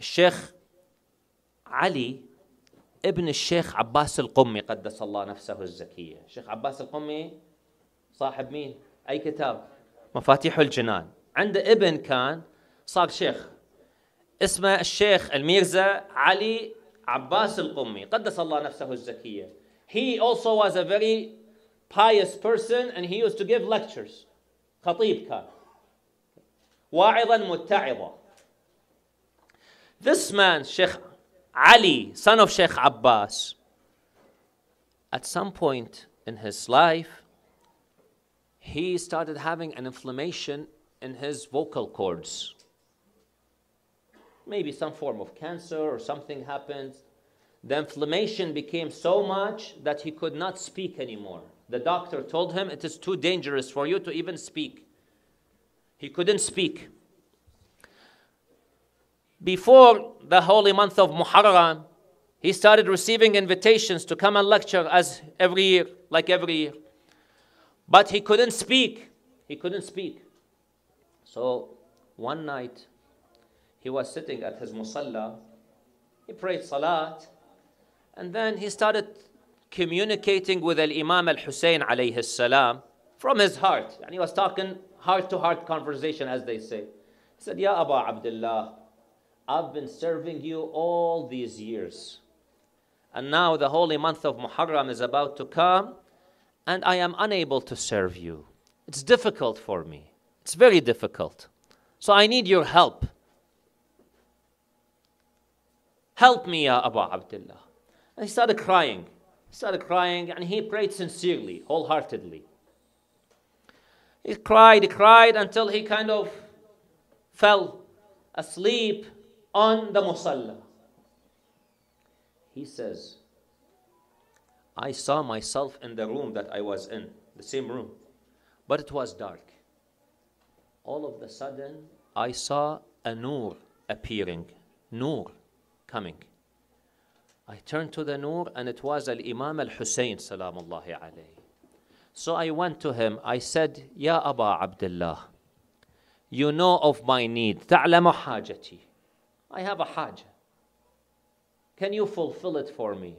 الشيخ علي ابن الشيخ عباس القمي قدس الله نفسه الزكية. الشيخ عباس القمي صاحب مين؟ أي كتاب؟ مفاتيح الجنان. عنده ابن كان صار شيخ. اسمه الشيخ الميرزا علي عباس القمي قدس الله نفسه الزكية. He also was a very pious person and he used to give lectures. خطيب كان. واعظا متعظا. This man Sheikh Ali son of Sheikh Abbas at some point in his life he started having an inflammation in his vocal cords maybe some form of cancer or something happened the inflammation became so much that he could not speak anymore. The doctor told him it is too dangerous for you to even speak. He couldn't speak. Before the holy month of Muharram, he started receiving invitations to come and lecture as every year, like every year. But he couldn't speak. He couldn't speak. So one night, he was sitting at his musalla. He prayed salat. And then he started communicating with Al Imam Al Hussein alayhi salam from his heart. And he was talking heart to heart conversation, as they say. He said, Ya Aba Abdullah, I've been serving you all these years. And now the holy month of Muharram is about to come, and I am unable to serve you. It's difficult for me. It's very difficult. So I need your help. Help me, Ya Abu Abdullah. And he started crying. He started crying, and he prayed sincerely, wholeheartedly. He cried, he cried until he kind of fell asleep on the musalla. He says, I saw myself in the room that I was in, the same room, but it was dark. All of a sudden, I saw a nur appearing, nur coming. I turned to the nur and it was Al Imam Al Hussein salamullahi alayhi. So I went to him. I said, Ya Aba Abdullah, you know of my need. تعلم حاجتي. I have a haja. Can you fulfill it for me?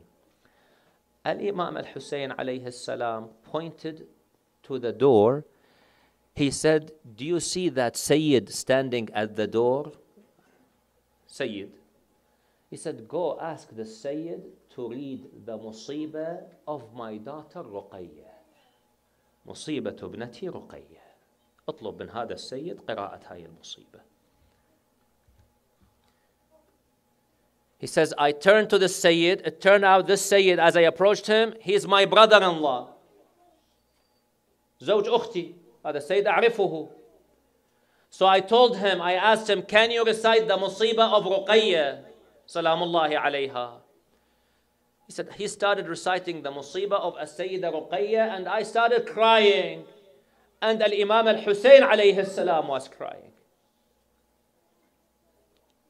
Al Imam Al Hussein alayhi salam pointed to the door. He said, Do you see that Sayyid standing at the door? Sayyid. He said, Go ask the Sayyid to read the musibah of my daughter Ruqayya. مصيبة ابنتي رقية. اطلب من هذا السيد قراءة هاي المصيبة. He says, I turned to the Sayyid. It turned out this Sayyid, as I approached him, he is my brother-in-law. زوج أختي. هذا السيد أعرفه. So I told him, I asked him, can you recite the musibah of Ruqayya? Salamullahi alayha. He said, he started reciting the musibah of As-Sayyida Ruqayya and I started crying. And Al-Imam Al-Hussein alayhi salam was crying.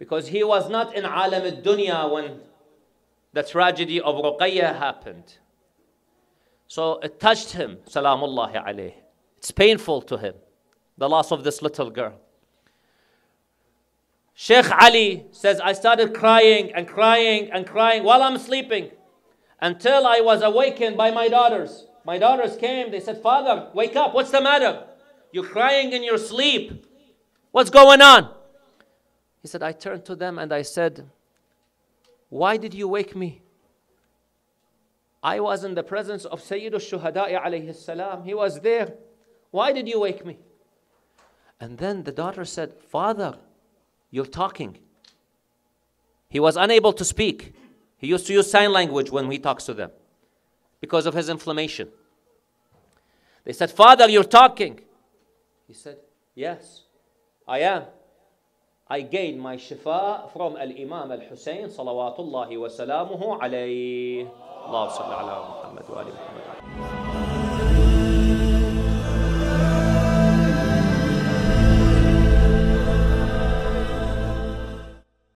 Because he was not in Alam al-Dunya when the tragedy of Ruqayya happened. So it touched him, salamullahi alayhi. It's painful to him, the loss of this little girl. Sheikh Ali says, I started crying and crying and crying while I'm sleeping until I was awakened by my daughters. My daughters came, they said, Father, wake up, what's the matter? You're crying in your sleep. What's going on? He said, I turned to them and I said, Why did you wake me? I was in the presence of Sayyid al-Shuhada'i alayhi salam. He was there. Why did you wake me? And then the daughter said, Father, you're talking. He was unable to speak. He used to use sign language when he talks to them because of his inflammation. They said, Father, you're talking. He said, Yes, I am. I gained my شفاء from الإمام الحسين صلوات الله وسلامه عليه الله صل على محمد وآل